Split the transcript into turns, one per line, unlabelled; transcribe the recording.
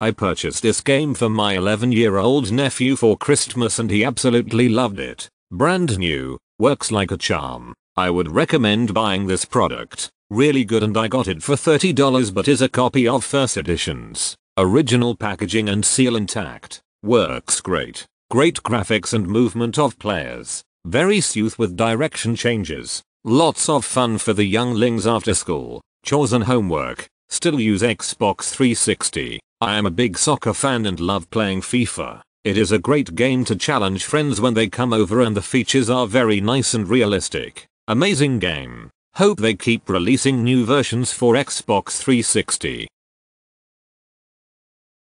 I purchased this game for my 11 year old nephew for Christmas and he absolutely loved it. Brand new, works like a charm. I would recommend buying this product. Really good and I got it for $30 but is a copy of first editions. Original packaging and seal intact. Works great. Great graphics and movement of players. Very smooth with direction changes. Lots of fun for the younglings after school. Chores and homework. Still use Xbox 360. I am a big soccer fan and love playing FIFA. It is a great game to challenge friends when they come over and the features are very nice and realistic. Amazing game. Hope they keep releasing new versions for Xbox 360.